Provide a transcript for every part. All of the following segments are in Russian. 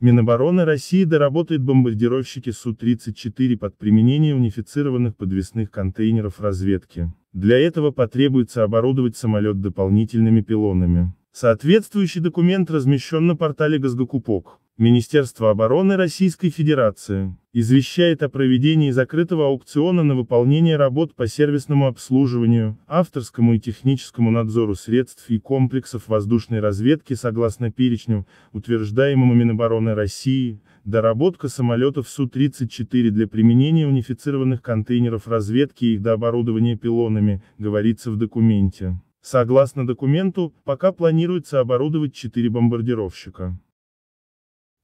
Минобороны России доработает бомбардировщики Су-34 под применение унифицированных подвесных контейнеров разведки. Для этого потребуется оборудовать самолет дополнительными пилонами. Соответствующий документ размещен на портале Газгокупок. Министерство обороны Российской Федерации извещает о проведении закрытого аукциона на выполнение работ по сервисному обслуживанию, авторскому и техническому надзору средств и комплексов воздушной разведки согласно перечню, утверждаемому Минобороны России, доработка самолетов Су-34 для применения унифицированных контейнеров разведки и их дооборудования пилонами, говорится в документе. Согласно документу, пока планируется оборудовать 4 бомбардировщика.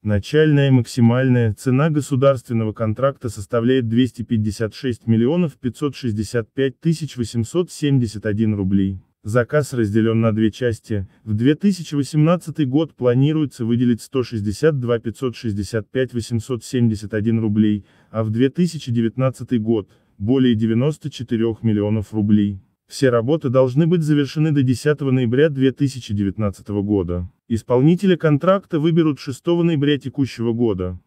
Начальная и максимальная цена государственного контракта составляет 256 миллионов 565 тысяч 871 рублей. Заказ разделен на две части. В 2018 год планируется выделить 162 565 871 рублей, а в 2019 год – более 94 миллионов рублей. Все работы должны быть завершены до 10 ноября 2019 года. Исполнителя контракта выберут 6 ноября текущего года.